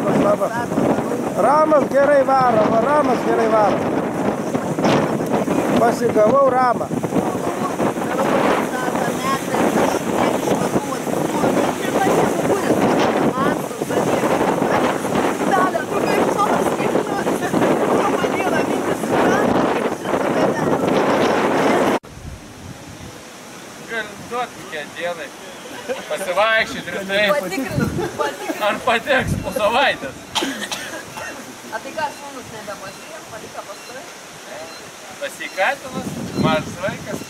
labas, labas. Ramas gerai varo, va, ramas gerai varo. Pasigavau ramą. Pasivaikščioti rytai. Patikrint, patikrint. Ar pateks po savaitės? A tai ką, sūnus nebepasėjo, paliko pastovi? Pasikatinas, mažas vaikas.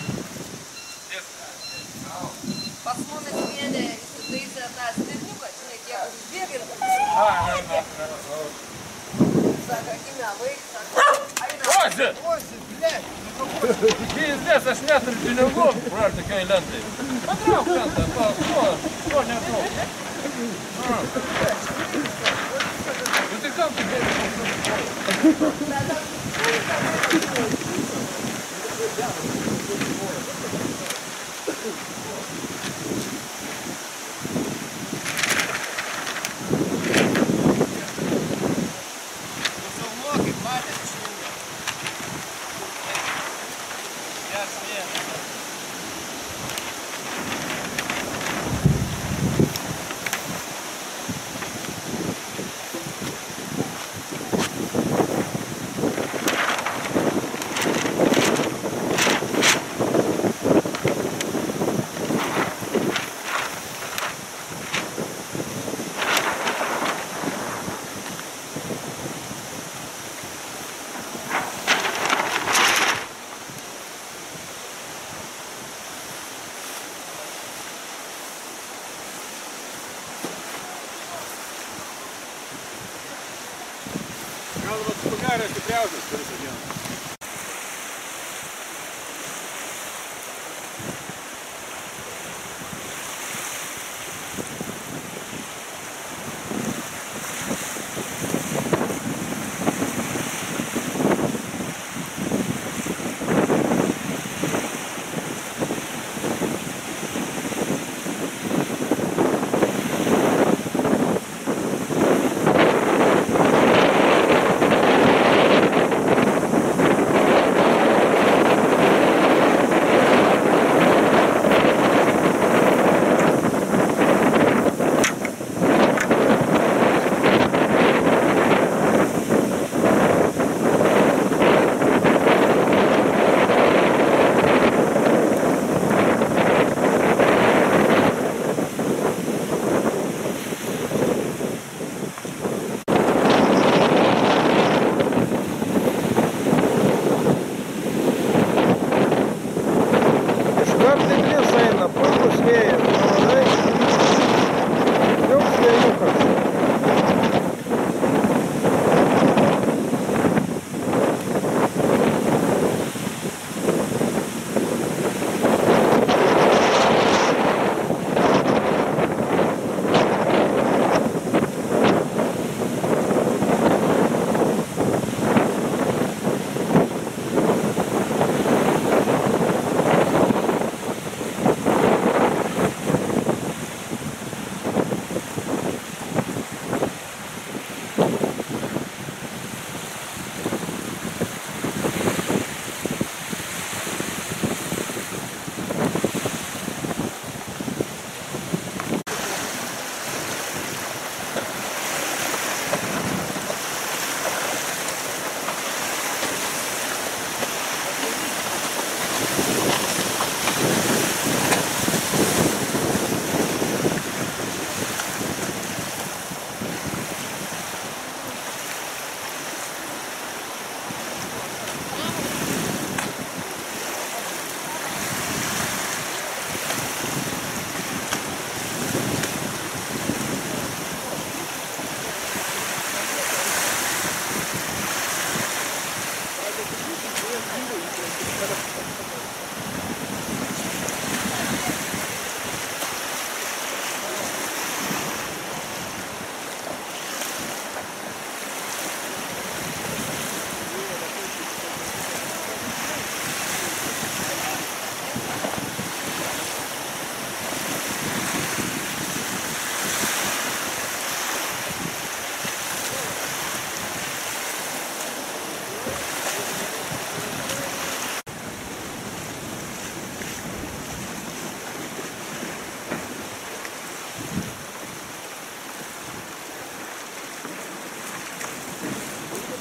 Pas mumis vienė įsitaisė tą stirniuką, žinai, kiek užbėga ir A, na, na, na. sako, gimė vaikas, sako, eina. Ozi! Pizdes, aš neturiu pinigų, ar tokiai lentai. Patrauk lentą, to, to, to netrauk. A. Nu tai kam tu geri? Gal vat ko gero stipriausias per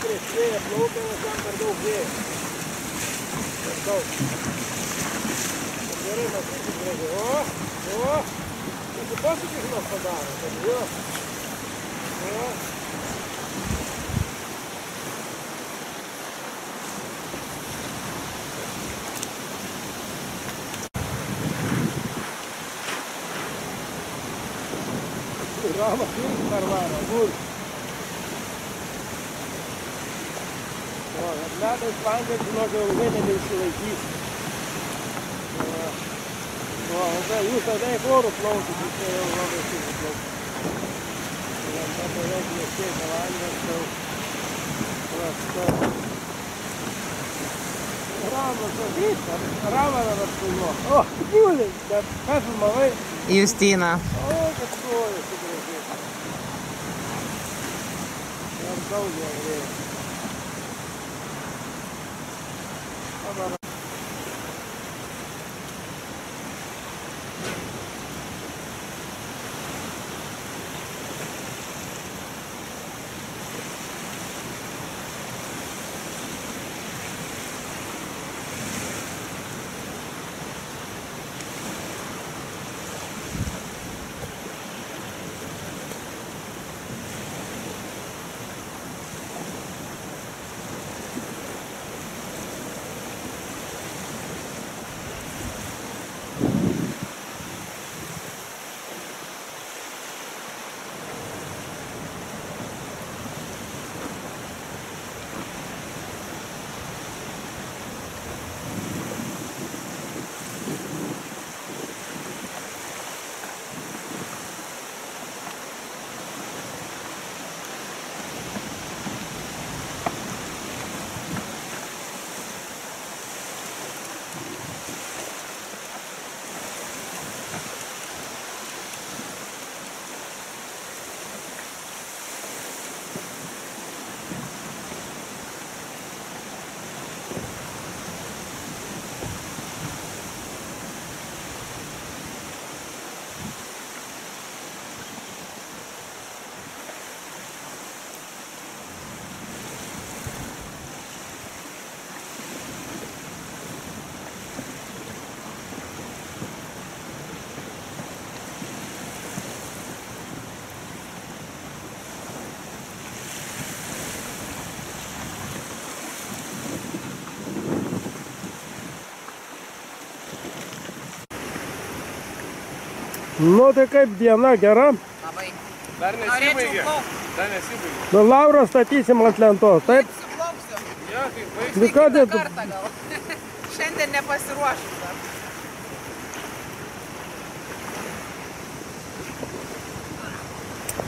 se je bloke na sam brdo gdje. Tako. Zdaj ima tudi drugo. ó, o. In se posluči jih lahko damo. Tako, jo. Jo. Rama, Carvana, burro. Nebeišsilaikys. O, o, tada jūs tada į porų plaukit, jūs tai jau labai sunku plaukit. Ir ant to beveik nesieka vandens, jau prasta. Ramas, o viską, Ramą dabar filmuo. O, guli, bet ką filmavai? Justina. O, kad stoja su gražiai. товаров. Nu tai kaip diena gera. Labai. Dar nesibaigė. plaukti. Dar nesibaigė. Nu Laurą statysim ant lentos, taip? Suplauksiu. Jo, kai baigsi. Nu ką Kitą tai, kartą gal. Šiandien nepasiruošus dar.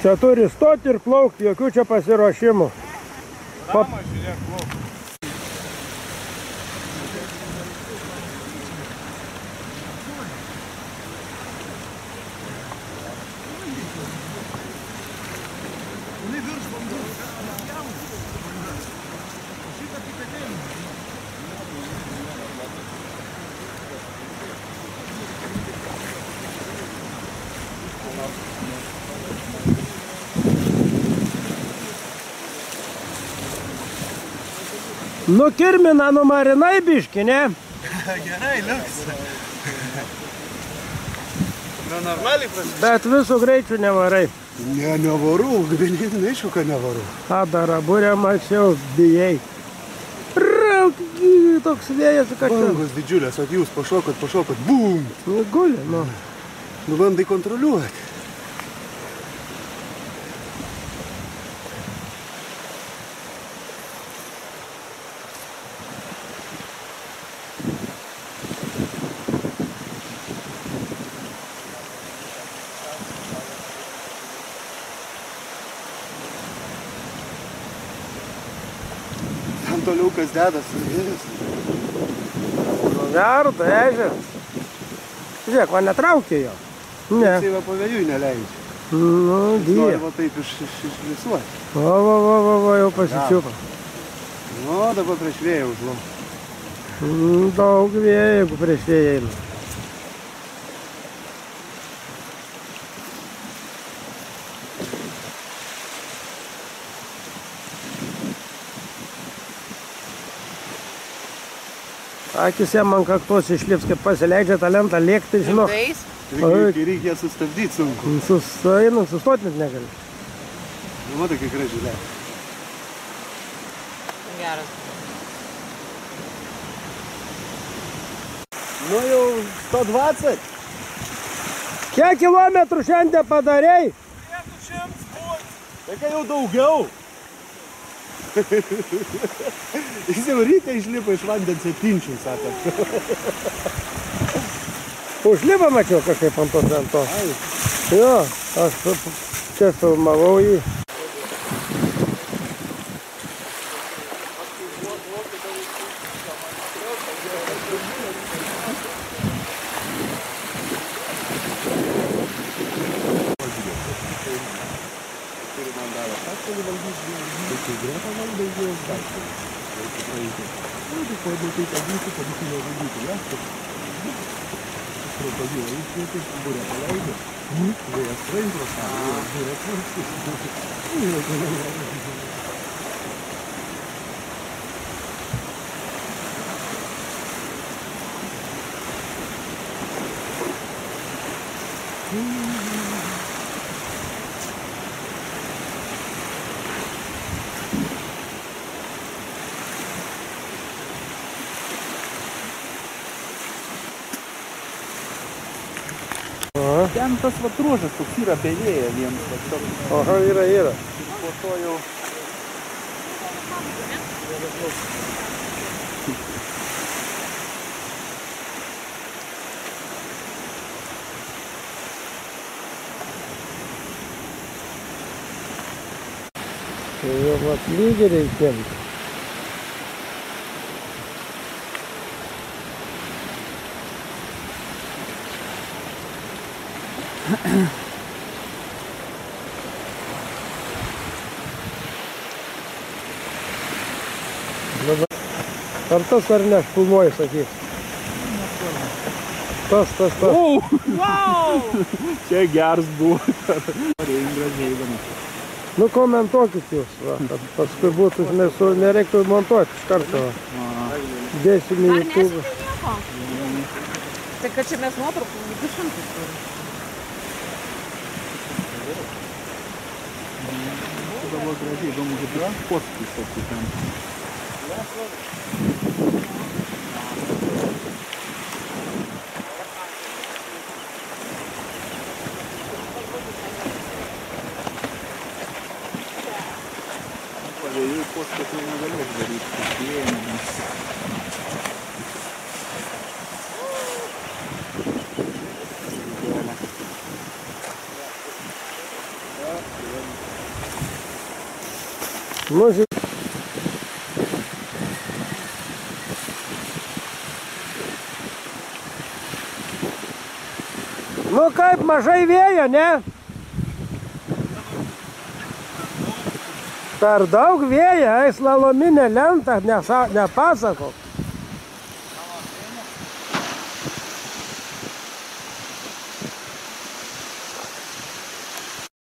čia turi stoti ir plaukti, jokių čia pasiruošimų. Rama, žiūrėk, plauk. Nukirmina, numarinai biški, ne? Gerai, liuks. Na, normaliai prasidėjo. Bet visų greičių nevarai. Ne, nevarau, ganėtinai aišku, kad nevarau. Adara, būriamas jau bijai. Rauk, toks vėjas, kad čia. Bangos didžiulės, at jūs pašokot, pašokot, bum! Nu, guli, nu. Nu, bandai kontroliuoti. Kas dedasi, vėjas. Nu, verda, ežeras. Žiūrėk, man netraukė jo. Ne. Tai va pavėjui neleidžia. Nu, Nori dyja. va taip iš, iš, išlisuoti. O, va, va, va, va, jau pasičiupo. Nu, dabar prieš vėją užlau. Mm, Daug vėjo, jeigu prieš vėją eina. Akis jam ant kaktos išlips, kaip pasileidžia tą lentą lėkti. Reikia, kai reikia sustabdyti sunku. Sustainam, sustoti net negali. Nu, matai, kaip gražiai leidžia. Geras. Nu jau 120. Kiek kilometrų šiandien padarėjai? Tai kai jau daugiau. Jis jau ryte išlipo iš vandens septinčių, sako. Užlipa mačiau kažkaip ant tos lentos. Jo, aš čia filmavau jį. перемандала. Так коли вам дійсно грека вам дає здачу. Ну, ти поїдете таблицю, побігли робити, ясно? Пропаділа, і все ти буря поляйде. Ви я стрейн просто, ви я буря просто. Ну, я не знаю. Mm-hmm. Ten tas vat ruožas toks yra be vėjo vienas. vat toks. Oho, yra, yra. Po to jau Tai jau vat lygiai ar tas ar ne, filmuoju, sakyk. Tas, tas, tas. čia gers buvo. Reikia gražiai įdomu. Nu komentuokit jūs, va, kad paskui būtų, su, nereiktų montuoti iš karto. Dėsim į Ar YouTube. Tai kad čia mes nuotraukų du šimtus turim. Dabar gražiai įdomu, kaip yra postus toks ten. Pavėjų Ži... Nu kaip mažai vėjo, ne? Per daug vėjo, eis lalominė lenta, nepasakok.